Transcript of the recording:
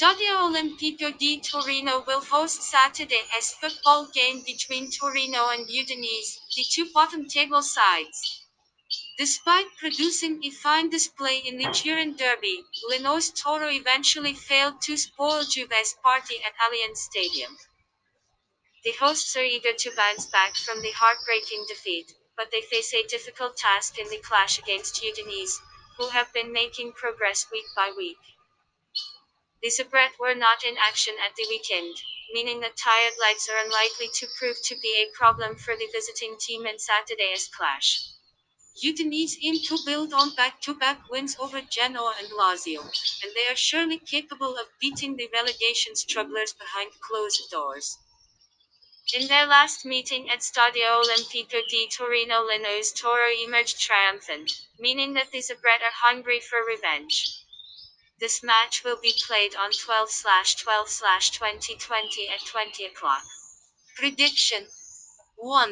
Stadio Olimpico di Torino will host Saturday's football game between Torino and Udinese, the two bottom table sides. Despite producing a fine display in the Turin derby, Leno's Toro eventually failed to spoil Juve's party at Allianz Stadium. The hosts are eager to bounce back from the heartbreaking defeat, but they face a difficult task in the clash against Udinese, who have been making progress week by week. The Zebrette were not in action at the weekend, meaning that tired legs are unlikely to prove to be a problem for the visiting team in Saturday's clash. Udinese aim to build on back-to-back wins over Genoa and Lazio, and they are surely capable of beating the relegation strugglers behind closed doors. In their last meeting at Stadio Olimpico di Torino Leno's Toro emerged triumphant, meaning that the Zebrette are hungry for revenge. This match will be played on 12-12-2020 at 20 o'clock. Prediction 1.